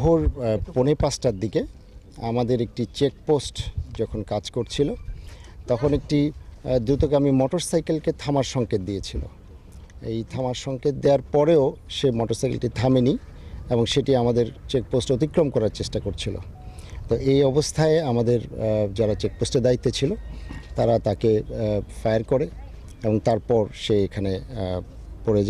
ভোর পৌনে পাঁচটার দিকে আমাদের একটি চেকপোস্ট যখন কাজ করছিল, তখন একটি দ্রুতগামী মোটর সাইকেলকে থামার সংকেত দিয়েছিল। এই থামার সংকেত দেওয়ার পরেও সে মোটরসাইকেলটি থামেনি এবং সেটি আমাদের চেকপোস্ট অতিক্রম করার চেষ্টা করছিল। তো এই অবস্থায় আমাদের যারা চেকপোস্টের দায়িত্বে ছিল, তারা তাকে ফায়ার করে এবং তারপর সে এখানে পড়ে যায়।